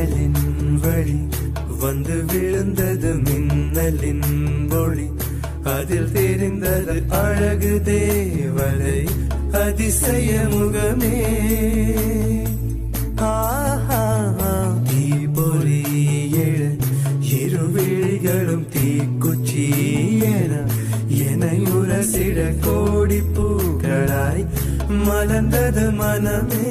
மின்னலின் வழி வந்து விழுந்தது மின்னலின் ஒளி. அதில் தெரிந்தது அழகு தேவதை அதிசய முகமே. ஆஹா தீ பொறி எழு இருவிழிகளும் தீக்குச்சி என என்னை உரசிட கோடி பூக்களாய் மலர்ந்தது மனமே.